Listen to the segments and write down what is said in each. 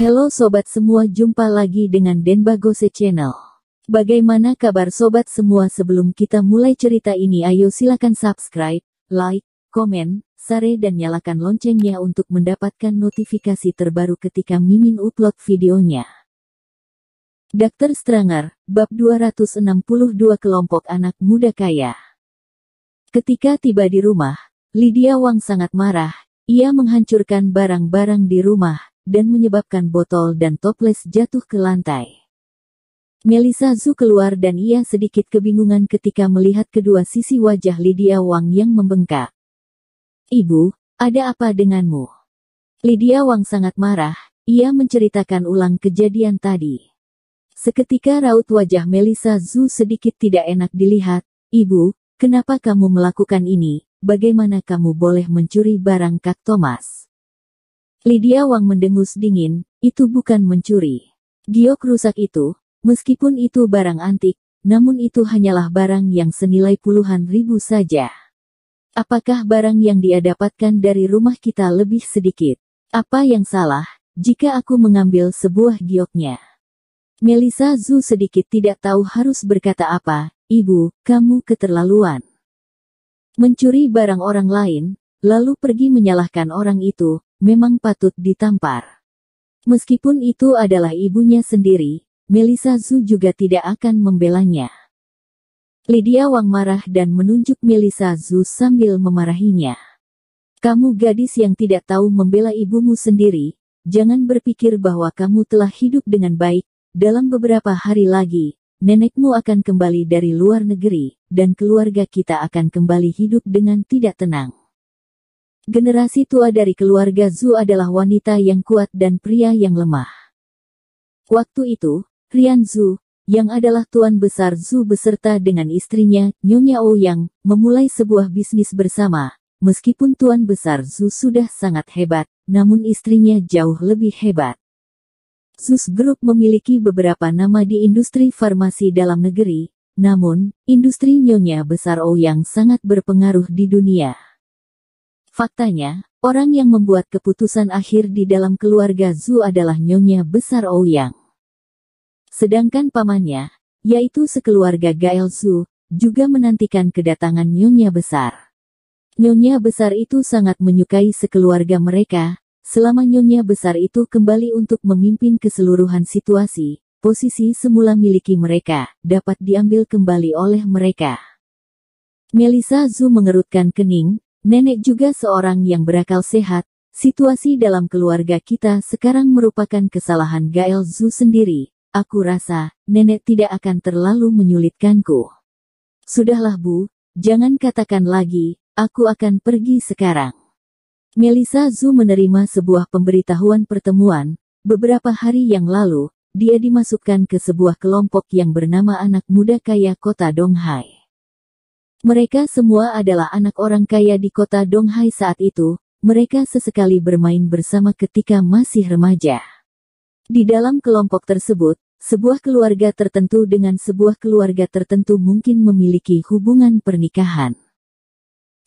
Halo sobat semua, jumpa lagi dengan Denbagose Channel. Bagaimana kabar sobat semua sebelum kita mulai cerita ini ayo silakan subscribe, like, komen, share dan nyalakan loncengnya untuk mendapatkan notifikasi terbaru ketika Mimin upload videonya. Dr. Stranger, bab 262 kelompok anak muda kaya. Ketika tiba di rumah, Lydia Wang sangat marah. Ia menghancurkan barang-barang di rumah, dan menyebabkan botol dan toples jatuh ke lantai. Melisa Zhu keluar dan ia sedikit kebingungan ketika melihat kedua sisi wajah Lydia Wang yang membengkak. Ibu, ada apa denganmu? Lydia Wang sangat marah, ia menceritakan ulang kejadian tadi. Seketika raut wajah Melisa Zhu sedikit tidak enak dilihat. Ibu, kenapa kamu melakukan ini? Bagaimana kamu boleh mencuri barang Kak Thomas? Lydia Wang mendengus dingin, itu bukan mencuri. Giok rusak itu, meskipun itu barang antik, namun itu hanyalah barang yang senilai puluhan ribu saja. Apakah barang yang dia dapatkan dari rumah kita lebih sedikit? Apa yang salah, jika aku mengambil sebuah gioknya? Melisa Zhu sedikit tidak tahu harus berkata apa, Ibu, kamu keterlaluan. Mencuri barang orang lain, lalu pergi menyalahkan orang itu, memang patut ditampar. Meskipun itu adalah ibunya sendiri, Melisa Zhu juga tidak akan membelanya. Lydia Wang marah dan menunjuk Melisa Zhu sambil memarahinya. Kamu gadis yang tidak tahu membela ibumu sendiri, jangan berpikir bahwa kamu telah hidup dengan baik, dalam beberapa hari lagi, nenekmu akan kembali dari luar negeri, dan keluarga kita akan kembali hidup dengan tidak tenang. Generasi tua dari keluarga Zhu adalah wanita yang kuat dan pria yang lemah. Waktu itu, Rian Zhu, yang adalah tuan besar Zhu beserta dengan istrinya, Nyonya Ouyang, memulai sebuah bisnis bersama. Meskipun tuan besar Zhu sudah sangat hebat, namun istrinya jauh lebih hebat. Zus Group memiliki beberapa nama di industri farmasi dalam negeri, namun, industri Nyonya Besar Ouyang sangat berpengaruh di dunia. Faktanya, orang yang membuat keputusan akhir di dalam keluarga Zhu adalah Nyonya Besar Ouyang. Sedangkan pamannya, yaitu sekeluarga Gael Zhu, juga menantikan kedatangan Nyonya Besar. Nyonya Besar itu sangat menyukai sekeluarga mereka, selama Nyonya Besar itu kembali untuk memimpin keseluruhan situasi, posisi semula miliki mereka, dapat diambil kembali oleh mereka. Melisa Zhu mengerutkan kening, Nenek juga seorang yang berakal sehat. Situasi dalam keluarga kita sekarang merupakan kesalahan Gael Zhu sendiri. Aku rasa, nenek tidak akan terlalu menyulitkanku. Sudahlah bu, jangan katakan lagi, aku akan pergi sekarang. Melisa Zhu menerima sebuah pemberitahuan pertemuan. Beberapa hari yang lalu, dia dimasukkan ke sebuah kelompok yang bernama anak muda kaya kota Donghai. Mereka semua adalah anak orang kaya di kota Donghai saat itu, mereka sesekali bermain bersama ketika masih remaja. Di dalam kelompok tersebut, sebuah keluarga tertentu dengan sebuah keluarga tertentu mungkin memiliki hubungan pernikahan.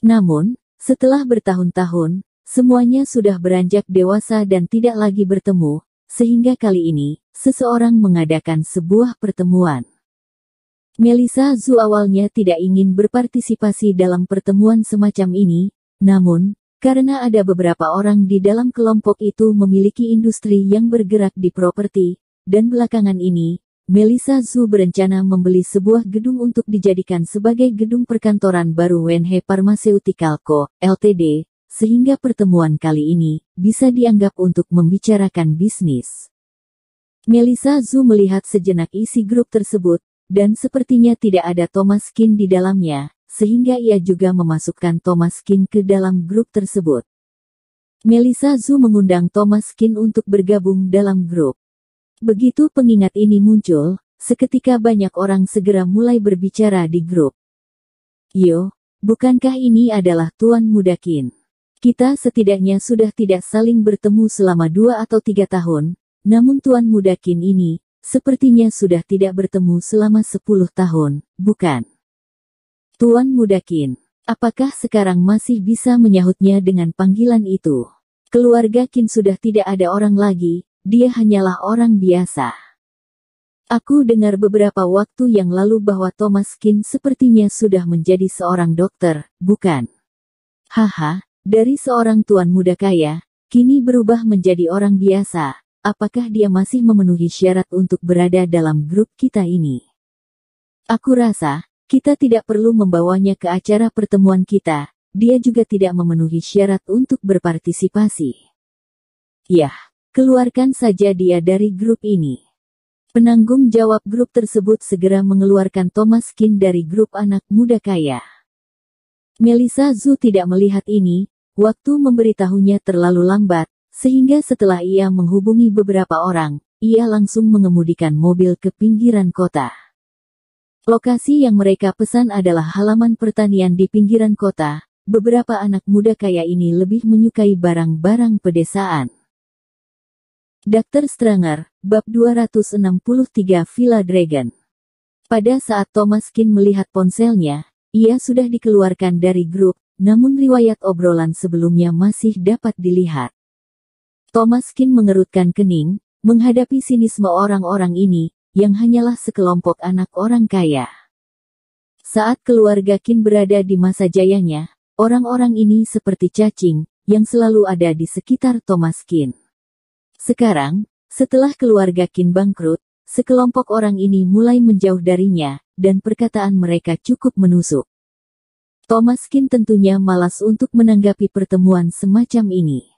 Namun, setelah bertahun-tahun, semuanya sudah beranjak dewasa dan tidak lagi bertemu, sehingga kali ini, seseorang mengadakan sebuah pertemuan. Melisa Zhu awalnya tidak ingin berpartisipasi dalam pertemuan semacam ini, namun, karena ada beberapa orang di dalam kelompok itu memiliki industri yang bergerak di properti, dan belakangan ini, Melisa Zhu berencana membeli sebuah gedung untuk dijadikan sebagai gedung perkantoran baru Wenhe Pharmaceutical Co., Ltd., sehingga pertemuan kali ini bisa dianggap untuk membicarakan bisnis. Melisa Zhu melihat sejenak isi grup tersebut, dan sepertinya tidak ada Thomas Kin di dalamnya, sehingga ia juga memasukkan Thomas Kin ke dalam grup tersebut. Melisa Zhu mengundang Thomas Kin untuk bergabung dalam grup. Begitu pengingat ini muncul, seketika banyak orang segera mulai berbicara di grup. Yo, bukankah ini adalah Tuan Muda Kin? Kita setidaknya sudah tidak saling bertemu selama dua atau tiga tahun, namun Tuan Muda Kin ini, Sepertinya sudah tidak bertemu selama 10 tahun, bukan? Tuan Mudakin, apakah sekarang masih bisa menyahutnya dengan panggilan itu? Keluarga Kin sudah tidak ada orang lagi, dia hanyalah orang biasa. Aku dengar beberapa waktu yang lalu bahwa Thomas Kin sepertinya sudah menjadi seorang dokter, bukan? Haha, dari seorang tuan muda kaya, kini berubah menjadi orang biasa. Apakah dia masih memenuhi syarat untuk berada dalam grup kita ini? Aku rasa, kita tidak perlu membawanya ke acara pertemuan kita, dia juga tidak memenuhi syarat untuk berpartisipasi. Yah, keluarkan saja dia dari grup ini. Penanggung jawab grup tersebut segera mengeluarkan Thomas Kin dari grup anak muda kaya. Melissa Zhu tidak melihat ini, waktu memberitahunya terlalu lambat, sehingga setelah ia menghubungi beberapa orang, ia langsung mengemudikan mobil ke pinggiran kota. Lokasi yang mereka pesan adalah halaman pertanian di pinggiran kota. Beberapa anak muda kaya ini lebih menyukai barang-barang pedesaan. Dr. Stranger, Bab 263 Villa Dragon Pada saat Thomas Kin melihat ponselnya, ia sudah dikeluarkan dari grup, namun riwayat obrolan sebelumnya masih dapat dilihat. Thomas Kin mengerutkan kening, menghadapi sinisme orang-orang ini, yang hanyalah sekelompok anak orang kaya. Saat keluarga Kin berada di masa jayanya, orang-orang ini seperti cacing, yang selalu ada di sekitar Thomas Kin. Sekarang, setelah keluarga Kin bangkrut, sekelompok orang ini mulai menjauh darinya, dan perkataan mereka cukup menusuk. Thomas Kin tentunya malas untuk menanggapi pertemuan semacam ini.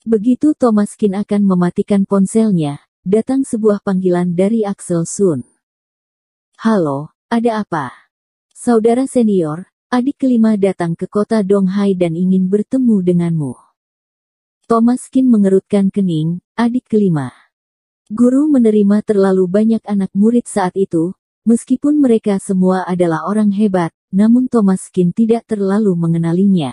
Begitu Thomas Kin akan mematikan ponselnya, datang sebuah panggilan dari Axel Sun. Halo, ada apa? Saudara senior, adik kelima datang ke kota Donghai dan ingin bertemu denganmu. Thomas Kin mengerutkan kening, adik kelima. Guru menerima terlalu banyak anak murid saat itu, meskipun mereka semua adalah orang hebat, namun Thomas Kin tidak terlalu mengenalinya.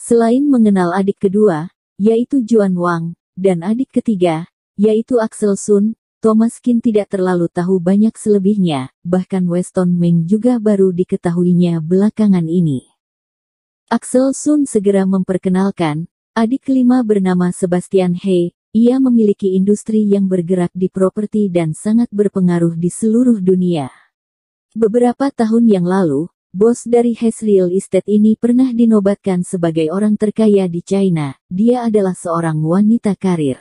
Selain mengenal adik kedua, yaitu Juan Wang, dan adik ketiga, yaitu Axel Sun, Thomas Kin tidak terlalu tahu banyak selebihnya, bahkan Weston Meng juga baru diketahuinya belakangan ini. Axel Sun segera memperkenalkan, adik kelima bernama Sebastian He, ia memiliki industri yang bergerak di properti dan sangat berpengaruh di seluruh dunia. Beberapa tahun yang lalu, Bos dari Hes Real Estate ini pernah dinobatkan sebagai orang terkaya di China. Dia adalah seorang wanita karir.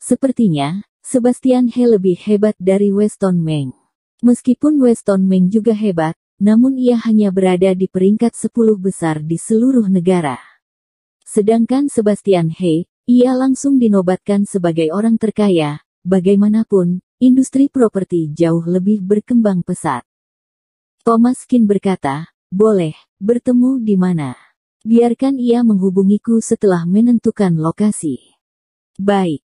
Sepertinya, Sebastian He lebih hebat dari Weston Meng. Meskipun Weston Meng juga hebat, namun ia hanya berada di peringkat 10 besar di seluruh negara. Sedangkan Sebastian He, ia langsung dinobatkan sebagai orang terkaya. Bagaimanapun, industri properti jauh lebih berkembang pesat. Thomas Kin berkata, boleh, bertemu di mana? Biarkan ia menghubungiku setelah menentukan lokasi. Baik.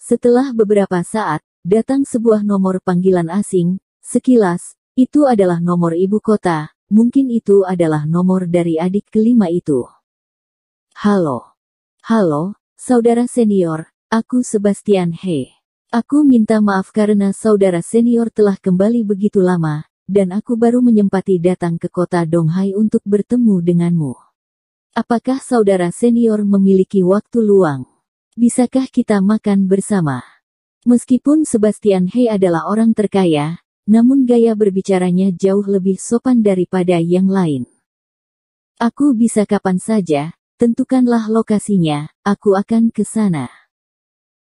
Setelah beberapa saat, datang sebuah nomor panggilan asing, sekilas, itu adalah nomor ibu kota, mungkin itu adalah nomor dari adik kelima itu. Halo. Halo, saudara senior, aku Sebastian He. Aku minta maaf karena saudara senior telah kembali begitu lama, dan aku baru menyempati datang ke kota Donghai untuk bertemu denganmu. Apakah saudara senior memiliki waktu luang? Bisakah kita makan bersama? Meskipun Sebastian He adalah orang terkaya, namun gaya berbicaranya jauh lebih sopan daripada yang lain. Aku bisa kapan saja, tentukanlah lokasinya, aku akan ke sana.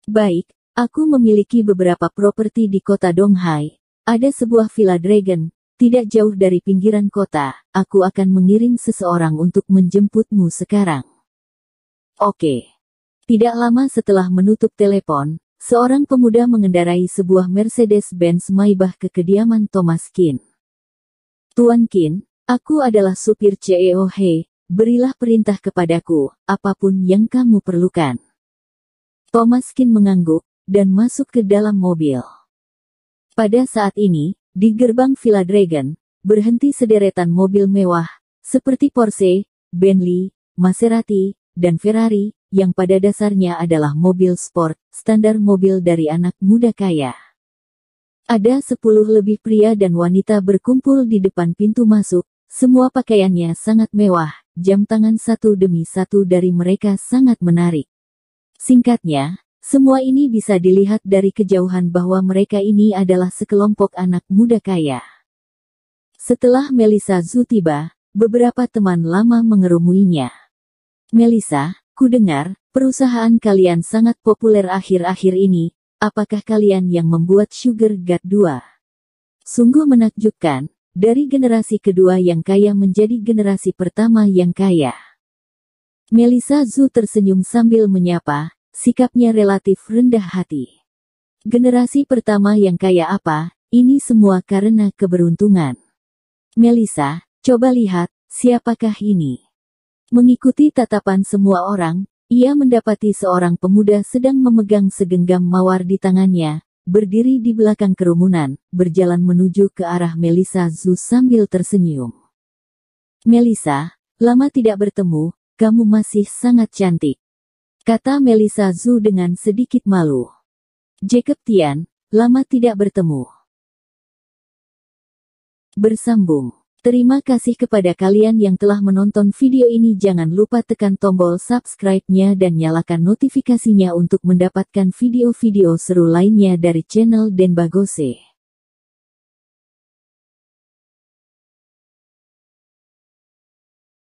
Baik, aku memiliki beberapa properti di kota Donghai, ada sebuah villa dragon, tidak jauh dari pinggiran kota, aku akan mengirim seseorang untuk menjemputmu sekarang. Oke. Tidak lama setelah menutup telepon, seorang pemuda mengendarai sebuah Mercedes-Benz Maybach ke kediaman Thomas Kin. Tuan Kin, aku adalah supir CEO He, berilah perintah kepadaku, apa pun yang kamu perlukan. Thomas Kin mengangguk, dan masuk ke dalam mobil. Pada saat ini, di gerbang Villa Dragon, berhenti sederetan mobil mewah, seperti Porsche, Bentley, Maserati, dan Ferrari, yang pada dasarnya adalah mobil sport, standar mobil dari anak muda kaya. Ada sepuluh lebih pria dan wanita berkumpul di depan pintu masuk, semua pakaiannya sangat mewah, jam tangan satu demi satu dari mereka sangat menarik. Singkatnya, Semua ini bisa dilihat dari kejauhan bahwa mereka ini adalah sekelompok anak muda kaya. Setelah Melissa Zhu tiba, beberapa teman lama mengerumuninya. Melissa, ku dengar, perusahaan kalian sangat populer akhir-akhir ini, apakah kalian yang membuat Sugar God 2? Sungguh menakjubkan, dari generasi kedua yang kaya menjadi generasi pertama yang kaya. Melissa Zhu tersenyum sambil menyapa, sikapnya relatif rendah hati. Generasi pertama yang kaya apa, ini semua karena keberuntungan. Melissa, coba lihat, siapakah ini? Mengikuti tatapan semua orang, ia mendapati seorang pemuda sedang memegang segenggam mawar di tangannya, berdiri di belakang kerumunan, berjalan menuju ke arah Melisa Zu sambil tersenyum. Melisa, lama tidak bertemu, kamu masih sangat cantik. Kata Melisa Zu dengan sedikit malu. Jacob Tian, lama tidak bertemu. Bersambung. Terima kasih kepada kalian yang telah menonton video ini. Jangan lupa tekan tombol subscribe-nya dan nyalakan notifikasinya untuk mendapatkan video-video seru lainnya dari channel Denbagose.